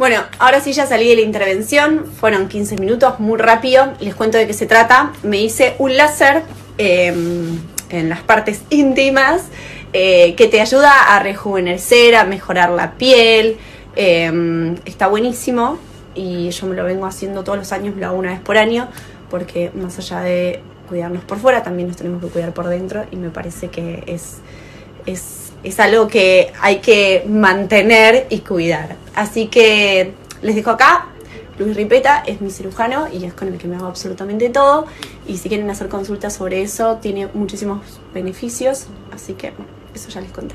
Bueno, ahora sí ya salí de la intervención, fueron 15 minutos, muy rápido, les cuento de qué se trata. Me hice un láser em, en las partes íntimas eh, que te ayuda a rejuvenecer, a mejorar la piel, em, está buenísimo y yo me lo vengo haciendo todos los años, lo hago una vez por año, porque más allá de cuidarnos por fuera, también nos tenemos que cuidar por dentro y me parece que es, es es algo que hay que mantener y cuidar. Así que les dejo acá. Luis Ripeta es mi cirujano y es con el que me hago absolutamente todo. Y si quieren hacer consultas sobre eso, tiene muchísimos beneficios. Así que eso ya les conté.